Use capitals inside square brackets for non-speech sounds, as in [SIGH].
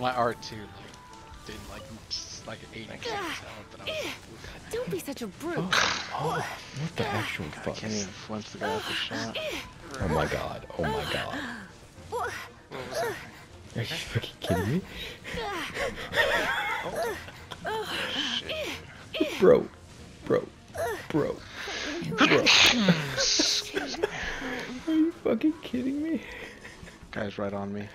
My R2 like, did like just like eight seconds out, but I was like, Don't be such a brute. Oh, oh what the actual I fuck? can't even flinch the guy with the shot. Oh my god. Oh my god. What was that? Are you fucking kidding me? oh. Shit. Bro. Bro. Bro. Bro. [LAUGHS] Are you fucking kidding me? Guy's right on me.